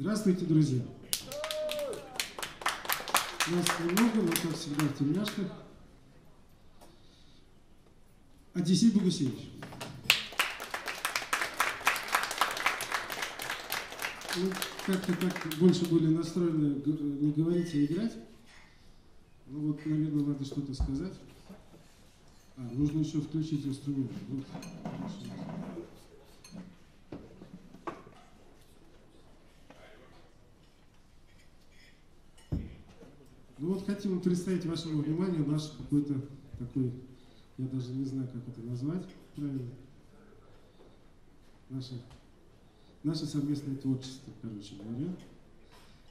Здравствуйте, друзья! Нас немного, но, как всегда, в тельняшках. Одиссей Богусевич. Мы как-то так больше были настроены не говорить, а играть. Ну вот, наверное, надо что-то сказать. А, нужно еще включить инструмент. Вот. Ну вот хотим представить вашему вниманию наш какой-то такой, я даже не знаю, как это назвать правильно, наше, наше совместное творчество, короче говоря,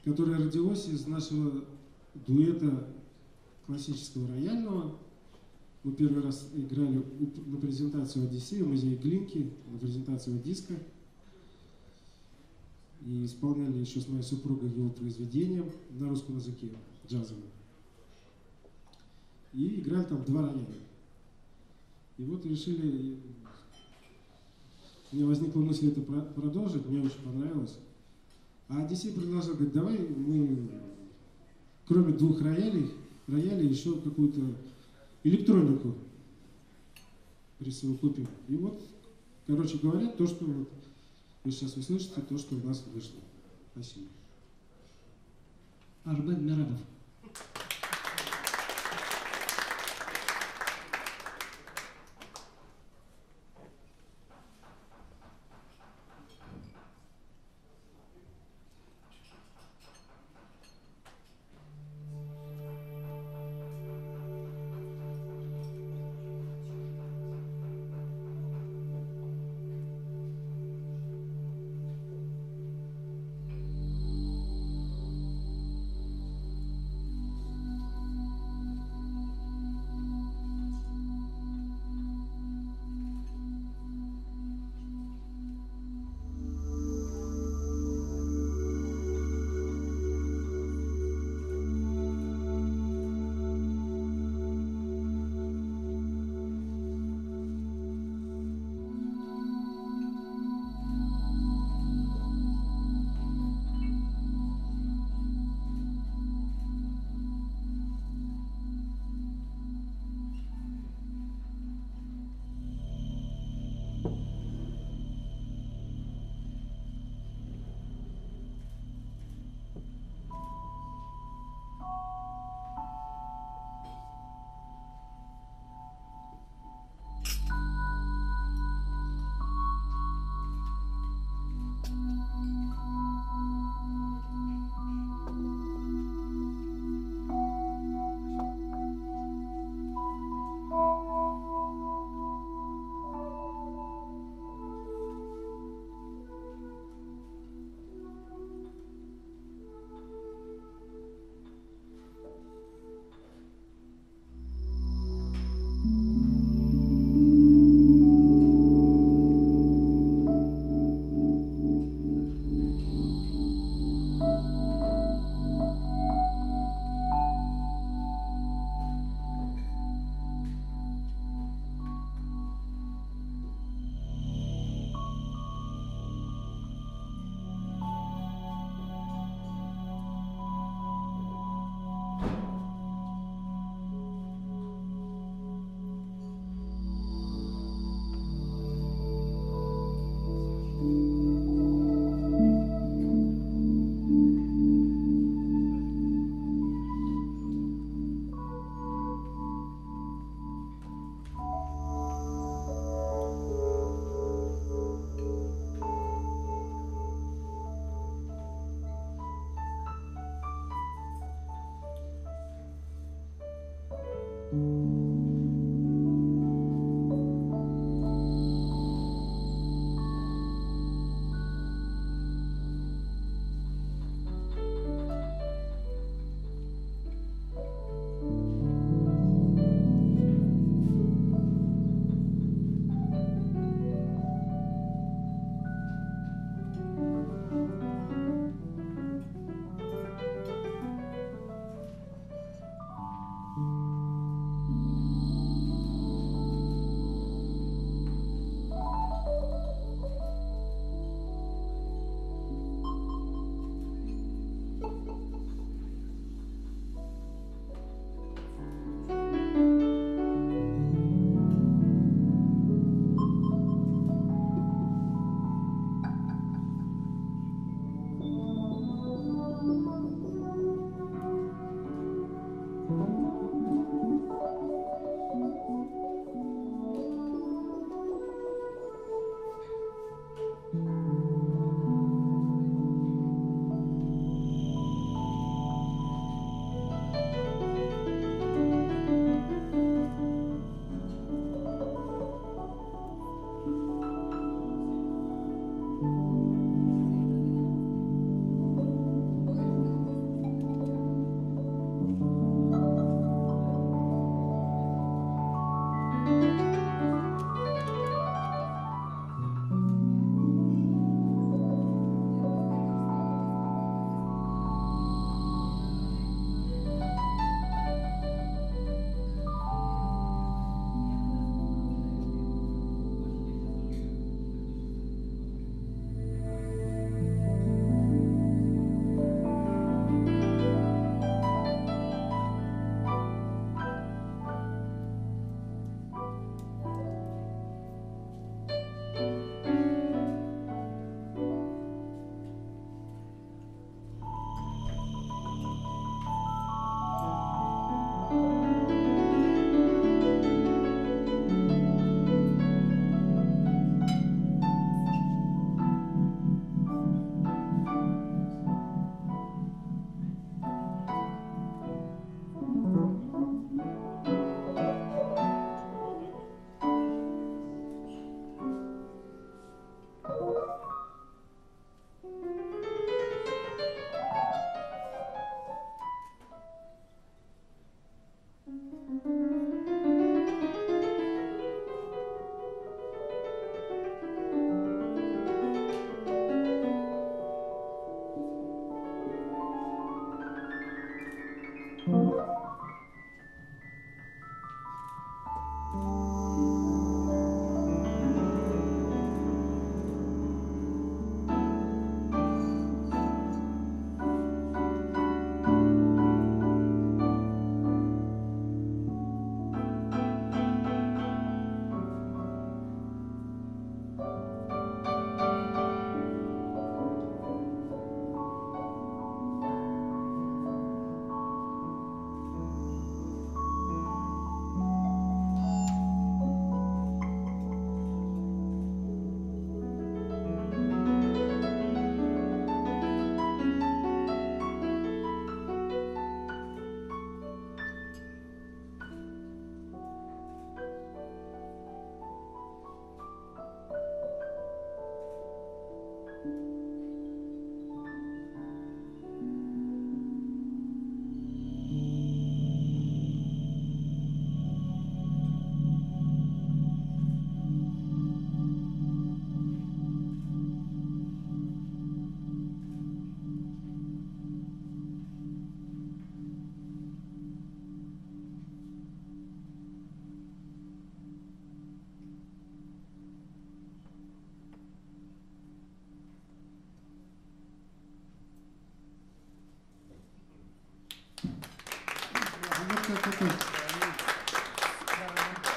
которое родилось из нашего дуэта классического рояльного. Мы первый раз играли на презентацию Одиссея, в музее Глинки, на презентацию диска. И исполняли еще с моей супругой его произведения на русском языке джазовым. И играли там два рояля. И вот решили, у меня возникла мысль это продолжить, мне очень понравилось. А Одиссей предложил, говорит, давай мы, кроме двух роялей, роялей еще какую-то электронику присовокупим. И вот, короче говоря, то, что вот вы сейчас услышите, то, что у нас вышло. Спасибо. Арбен Мирадов.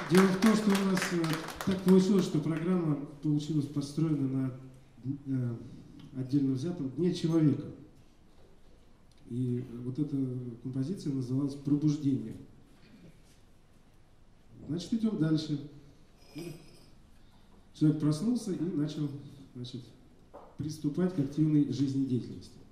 Дело в том, что у нас э, так получилось, что программа получилась построена на э, отдельно взятом Дне человека. И вот эта композиция называлась «Пробуждение». Значит, идем дальше. Человек проснулся и начал значит, приступать к активной жизнедеятельности.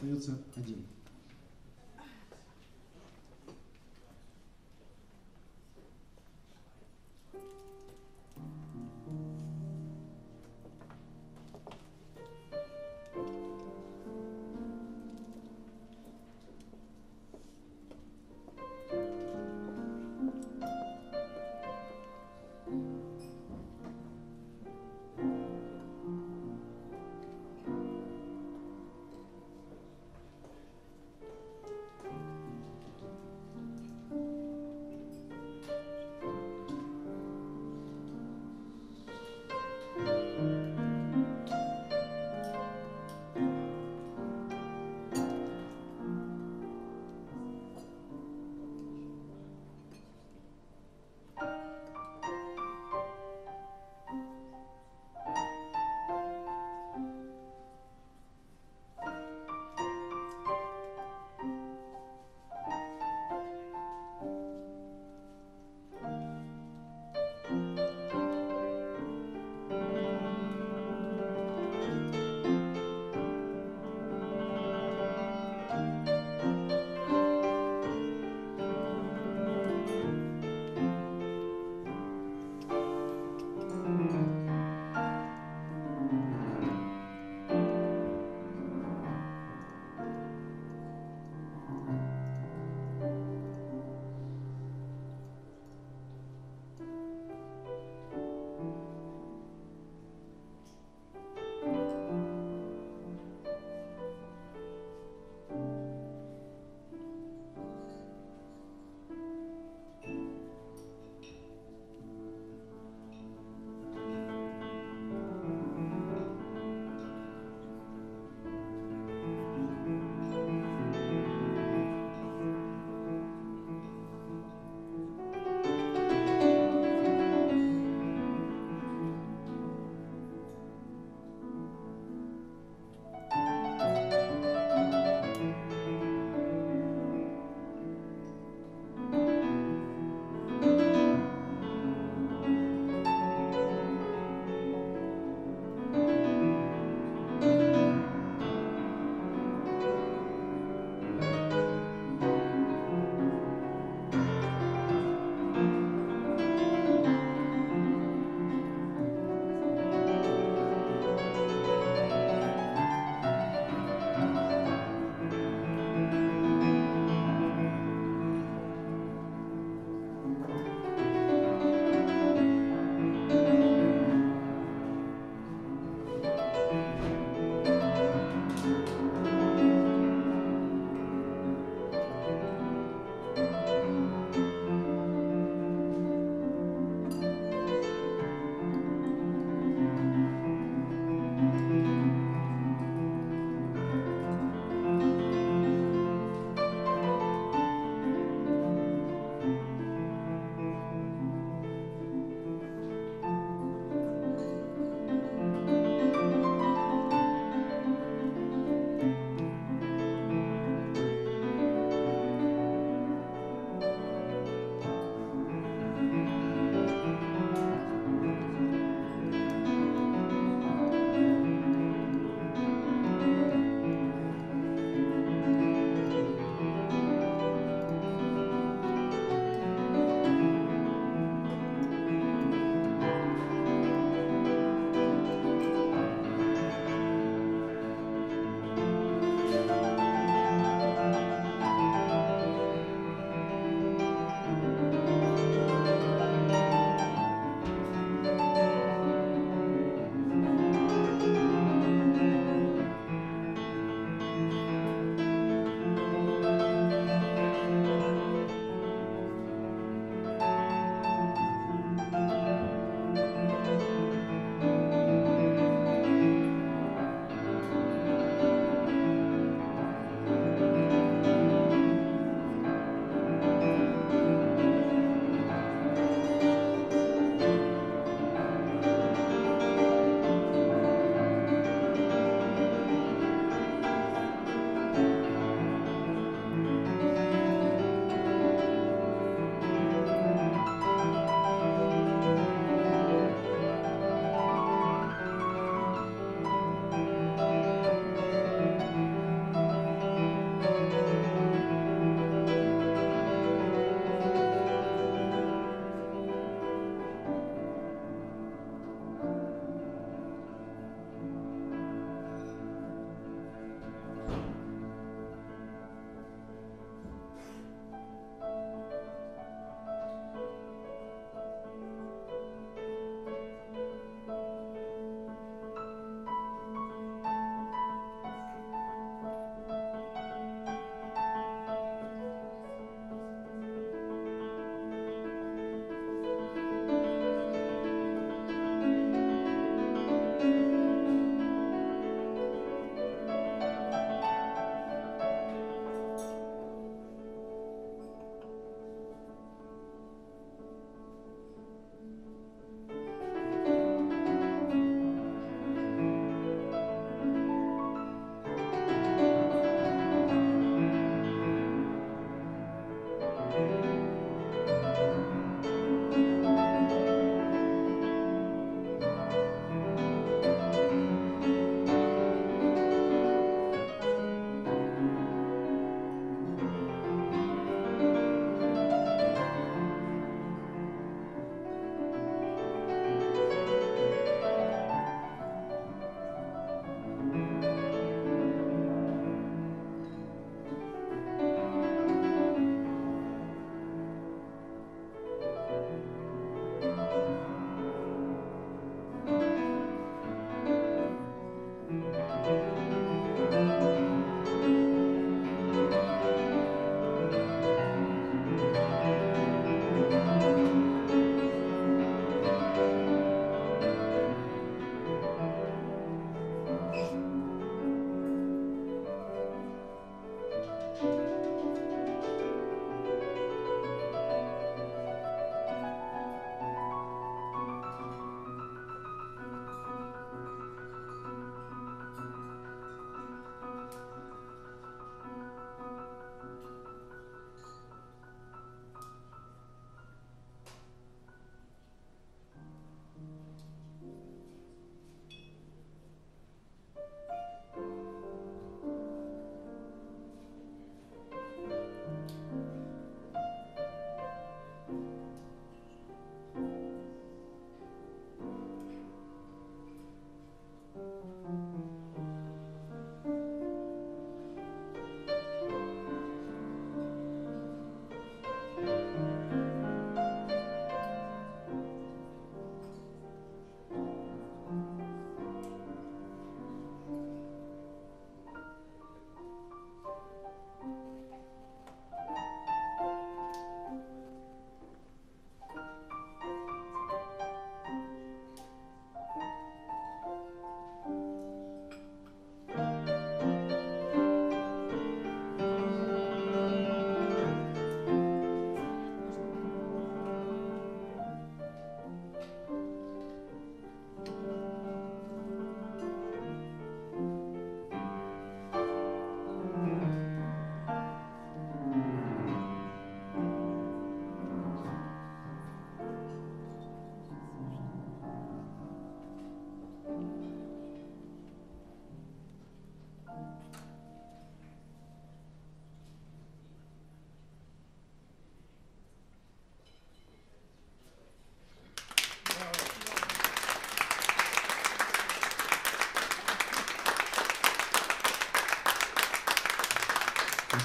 Остается один.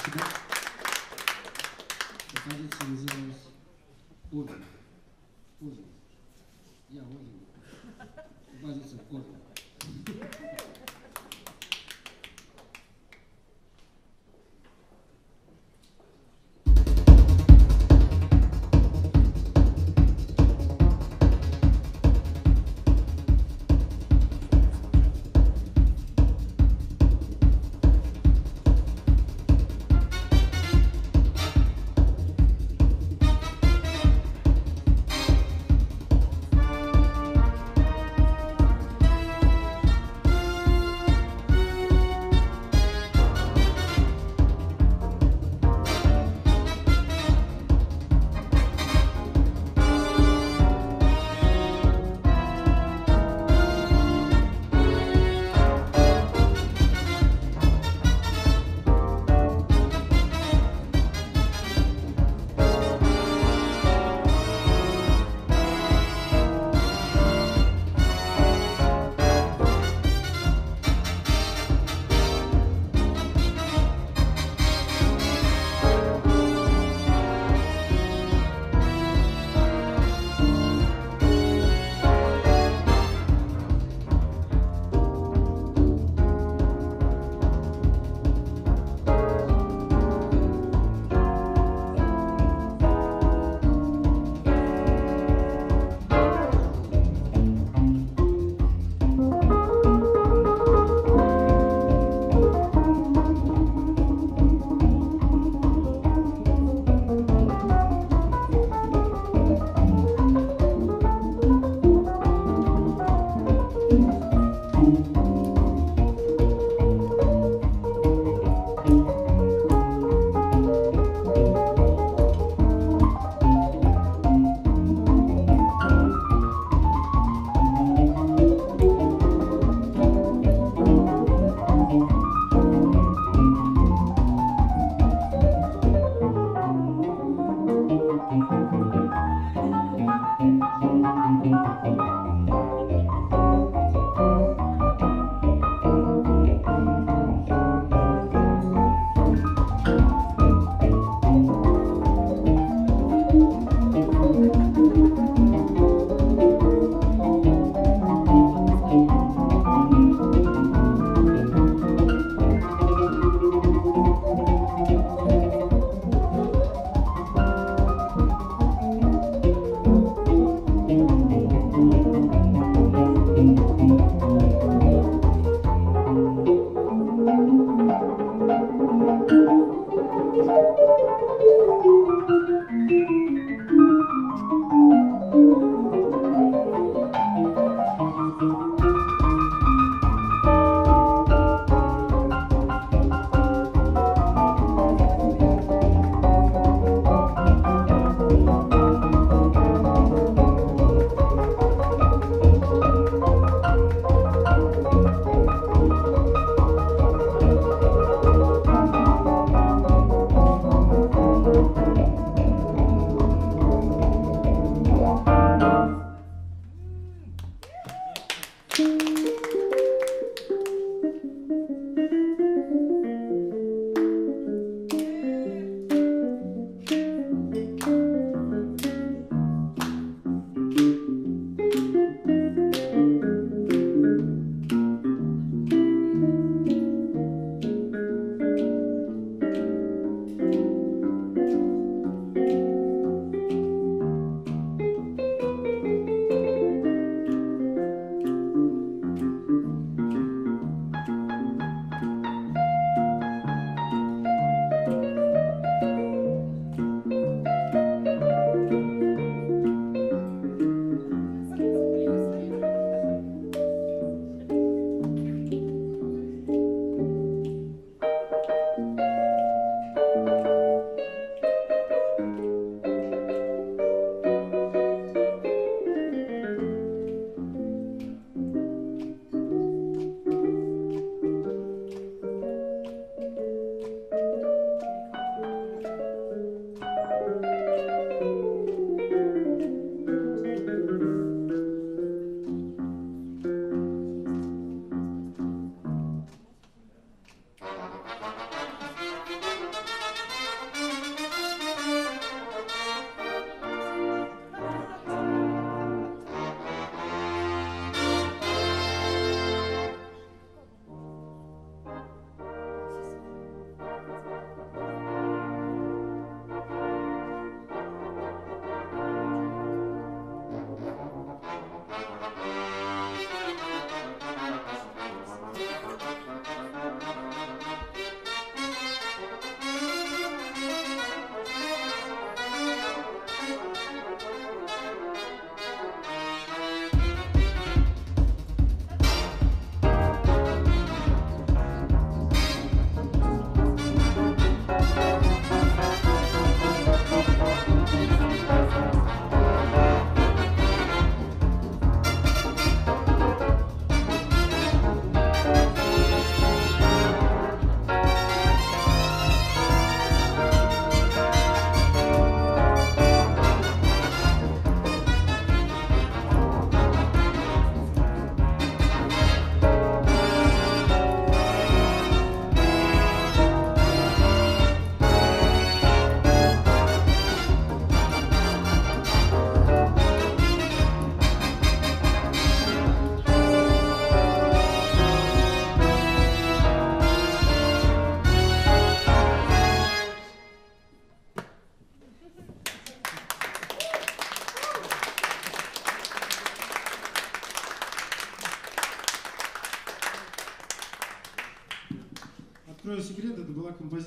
Да? Композиция называлась Один. Один. Я Один. Композиция Один.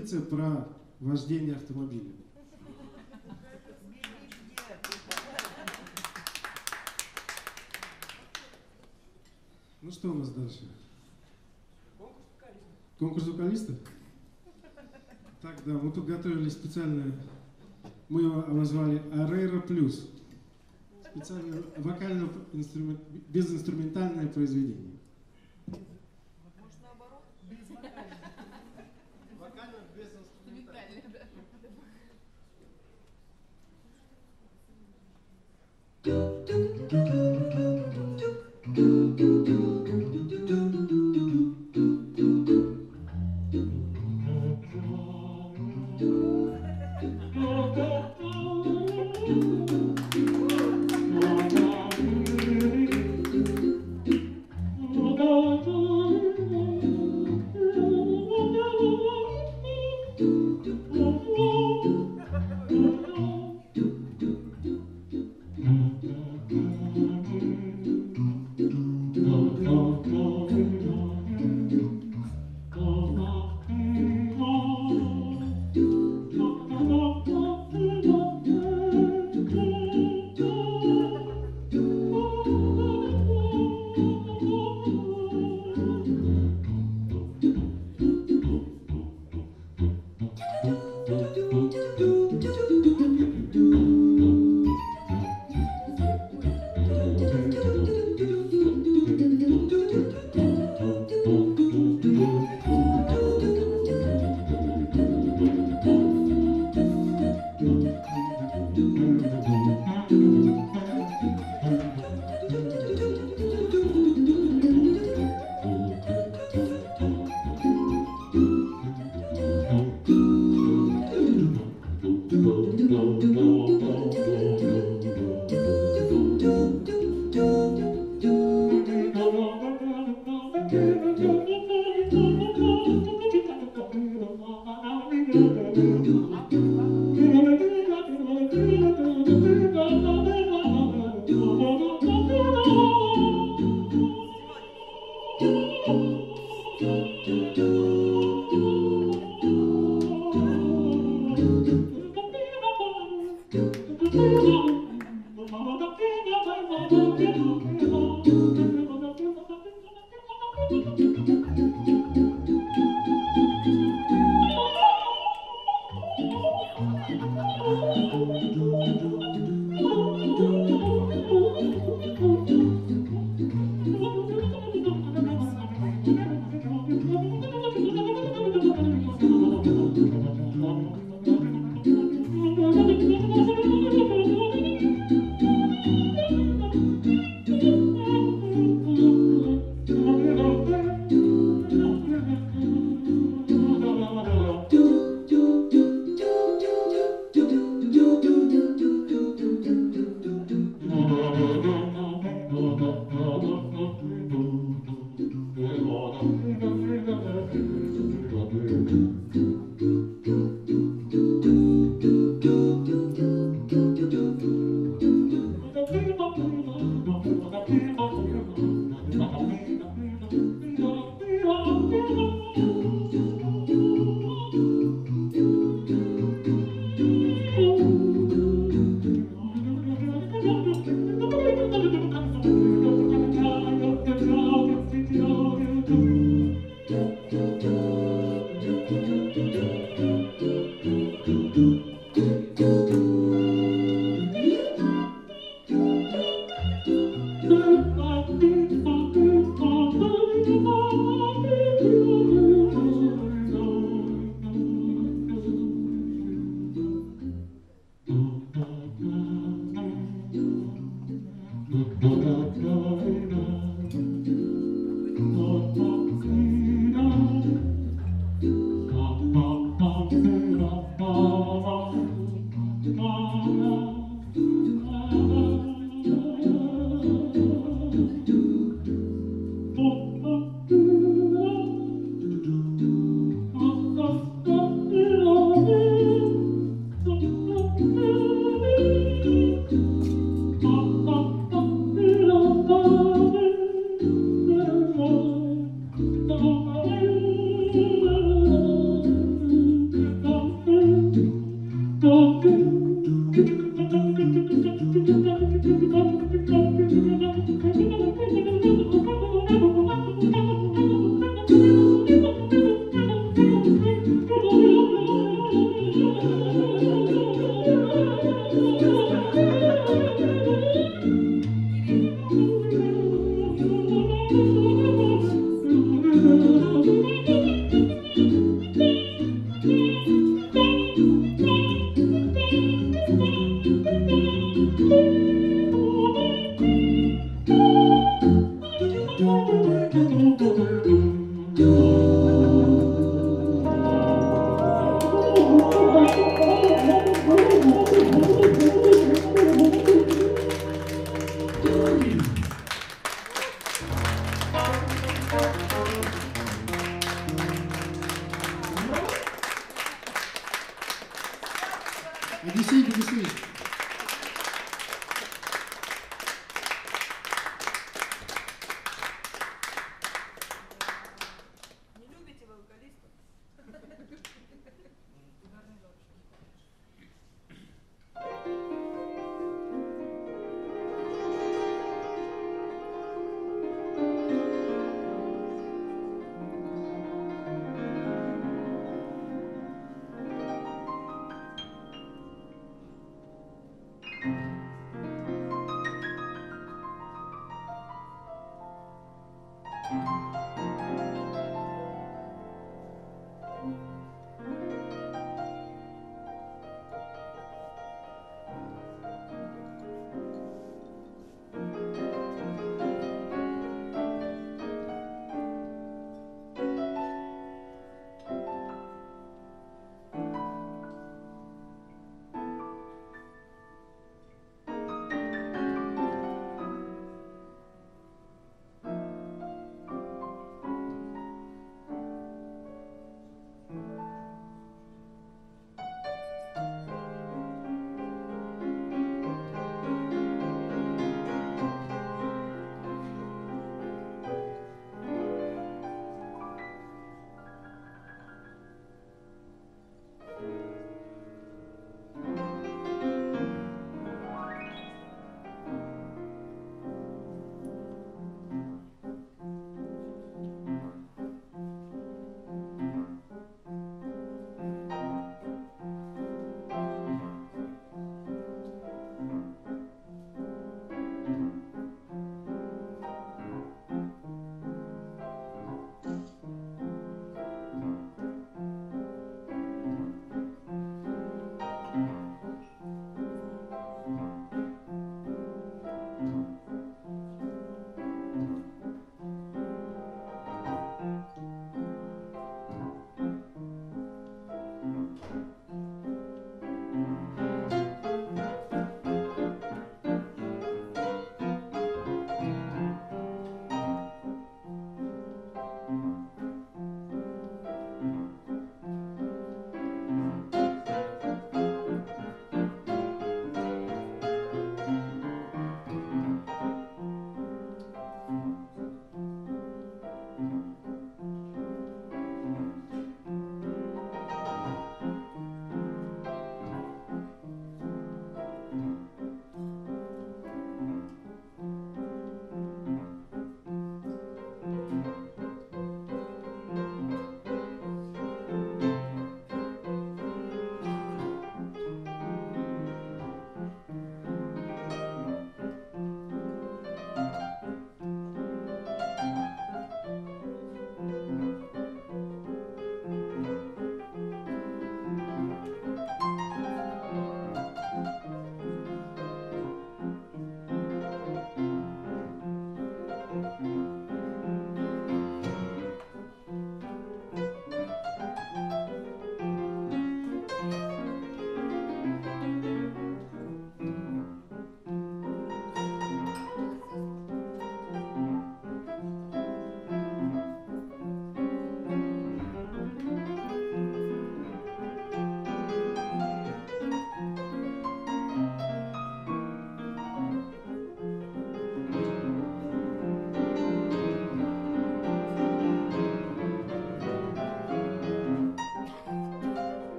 Композиция про вождение автомобиля. Ну что у нас дальше? Конкурс вокалистов? Так, да, мы тут готовили специально, мы его назвали Арейра Плюс. Специально вокально инструмент, безинструментальное произведение. do do do do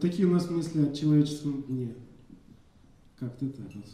Такие у нас мысли о человеческом дне. Как-то так вот.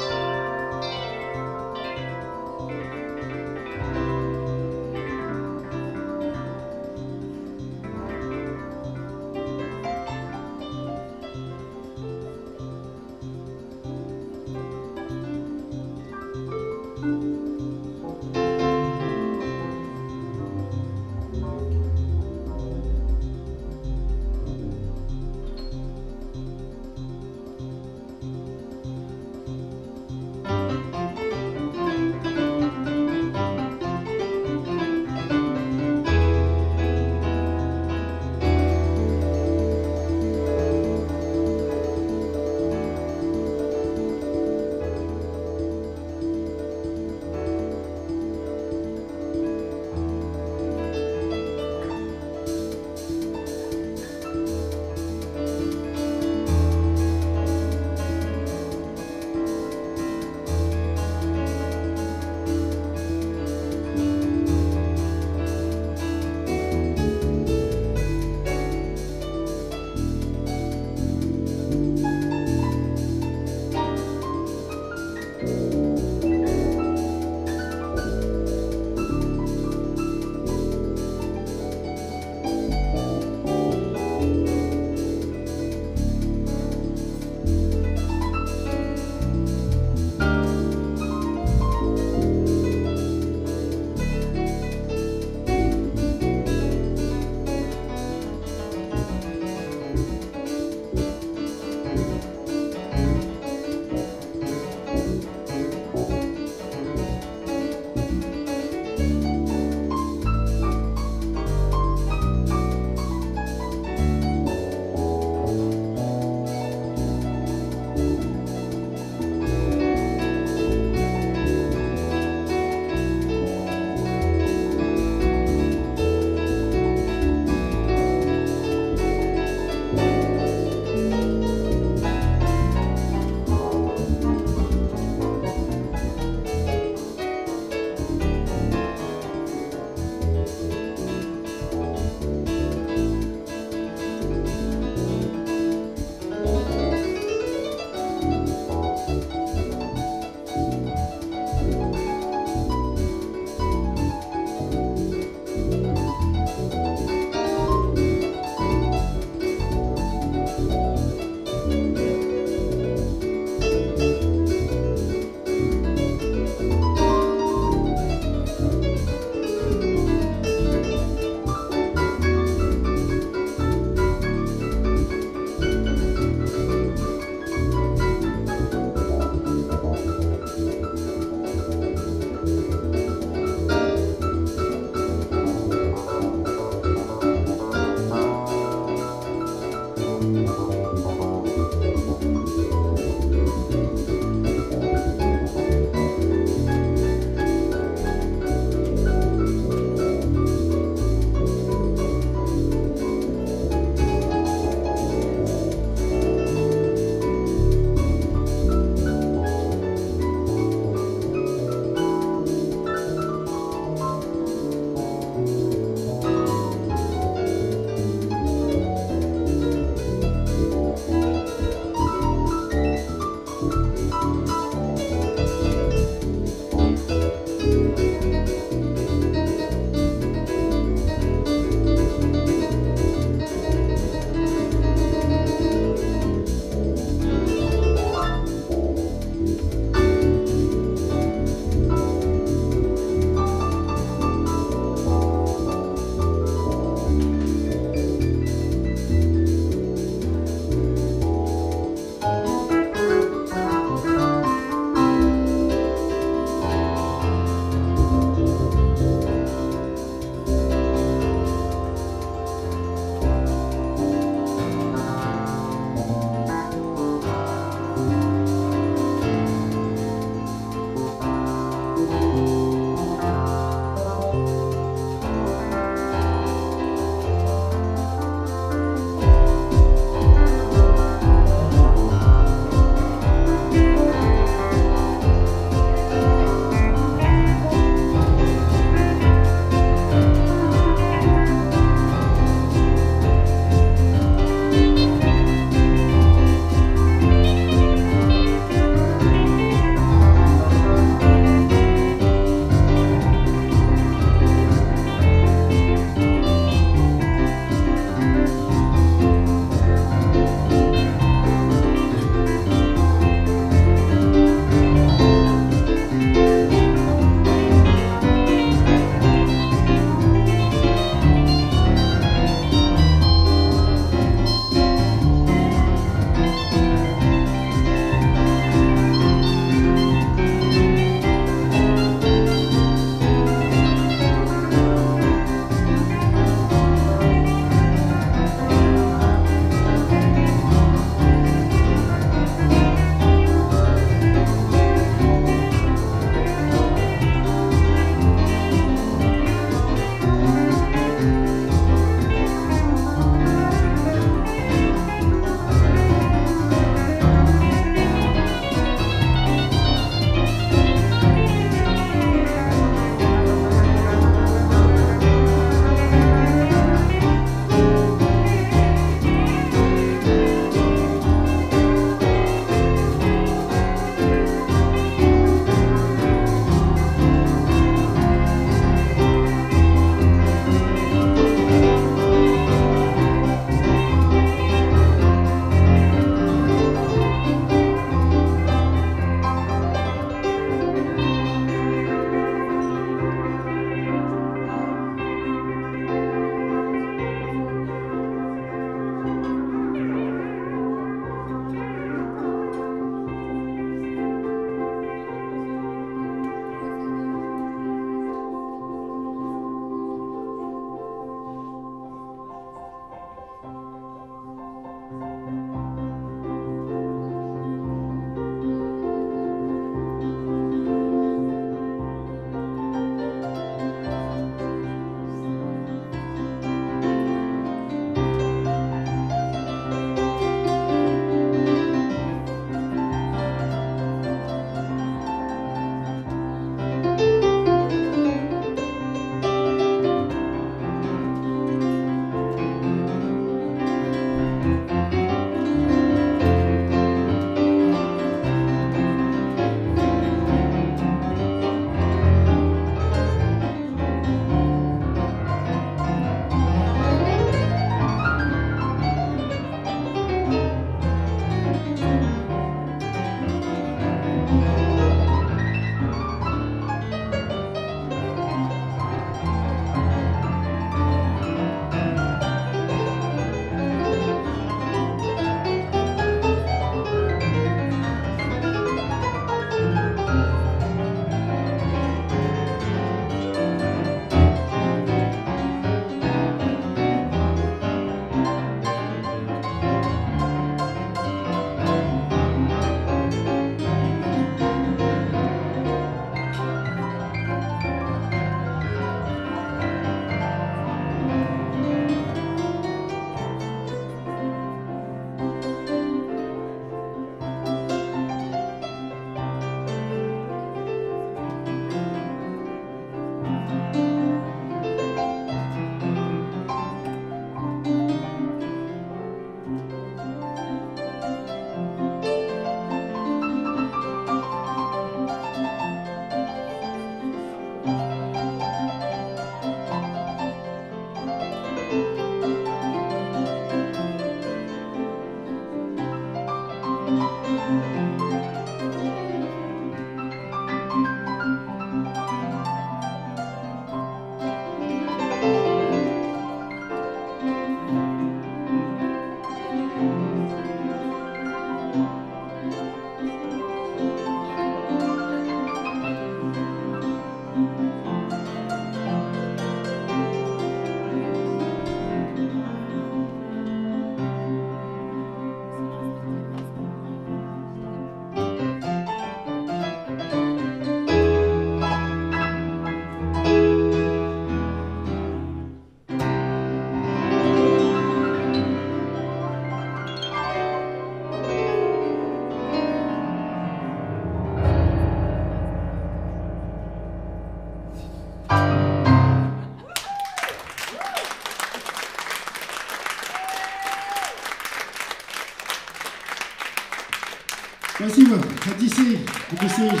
Спасибо, Одиссей Одиссеевич.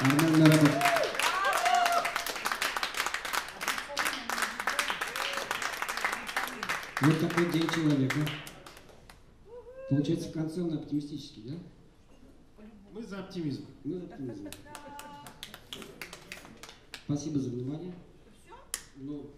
Нормальная работа. Вот такой день человека. Получается, в конце он оптимистический, да? Мы за оптимизм. Ну, за оптимизм. Спасибо за внимание. Ну,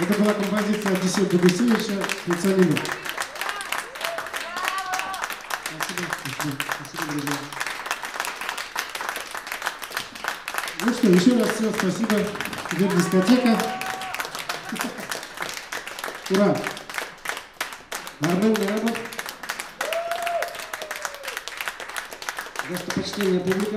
Это была композиция Одиссея Богусевича «Специалина». Спасибо, спасибо, друзья. Ну что, еще раз всем спасибо. Идет дискотека. Ура! Армен Нарабов. Достопочтенная публика.